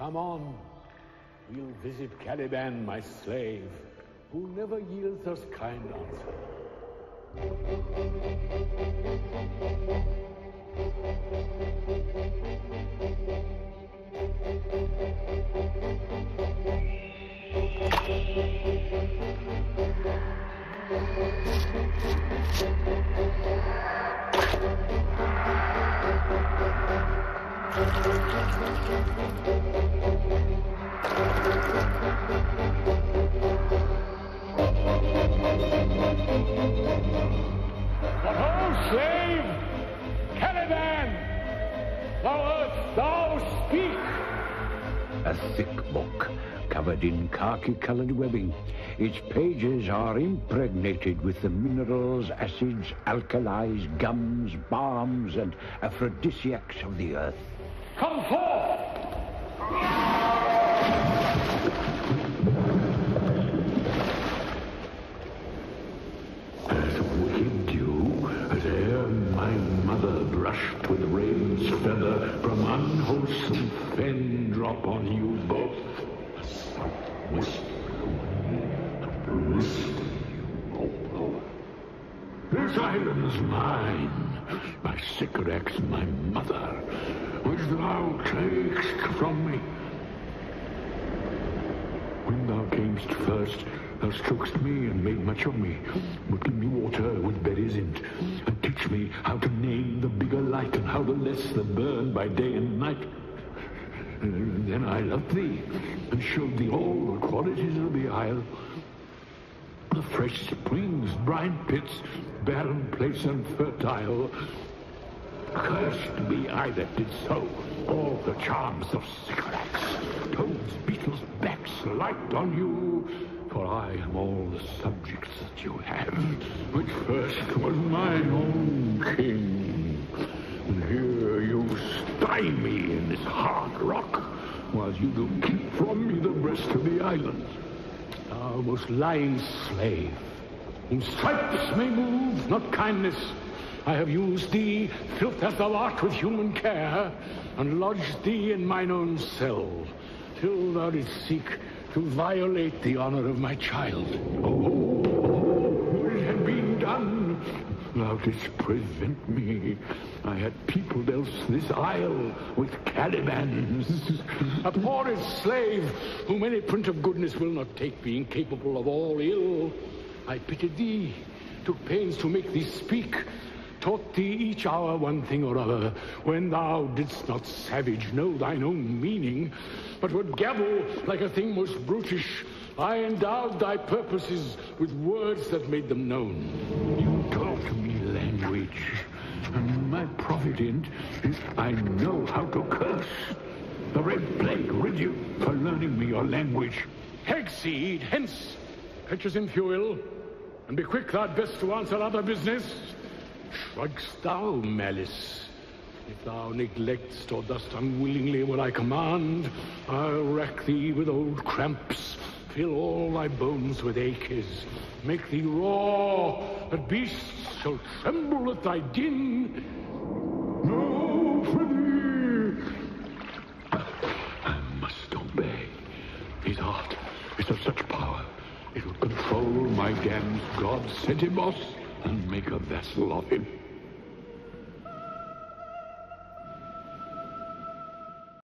Come on. We'll visit Caliban, my slave, who never yields us kind answer. A thick book covered in khaki-colored webbing. Its pages are impregnated with the minerals, acids, alkalis, gums, balms, and aphrodisiacs of the earth. Come forth! As wicked dew, as ere my mother brushed with raven's feather from unwholesome fen drop on you both. You This island's mine, by Sycorax my mother, thou takest from me. When thou camest first, thou tookst me and made much of me. Would give me water with berries in't, and teach me how to name the bigger light and how the less the burn by day and night. And then I loved thee, and showed thee all the qualities of the isle. The fresh springs, brine pits, barren place and fertile. Cursed be I that did so. All the charms of Sycorax, toads, beetles, backs, light on you. For I am all the subjects that you have, which first was mine own king. And here you stymie in this hard rock, while you do keep from me the rest of the island. Thou most lying slave, whom stripes may move, not kindness. I have used thee, filth as thou art, with human care, and lodged thee in mine own cell, till thou didst seek to violate the honor of my child. Oh, it had been done. Thou didst prevent me. I had peopled else this isle with Calibans. Abhorred slave, whom any print of goodness will not take, being capable of all ill. I pitied thee, took pains to make thee speak, taught thee each hour one thing or other, when thou didst not savage know thine own meaning, but would gabble like a thing most brutish. I endowed thy purposes with words that made them known. You taught me language, and my profit in't is I know how to curse. The red plague rid you for learning me your language. Hag-seed, hence, fetches in fuel, and be quick thou best to answer other business. Shrugst thou, malice? If thou neglectst or dost unwillingly what I command, I'll rack thee with old cramps, fill all thy bones with aches, make thee raw, that beasts shall tremble at thy din. No, for thee! I must obey. His art is of such power, it will control my Gam's god Setebos and make a vessel of him.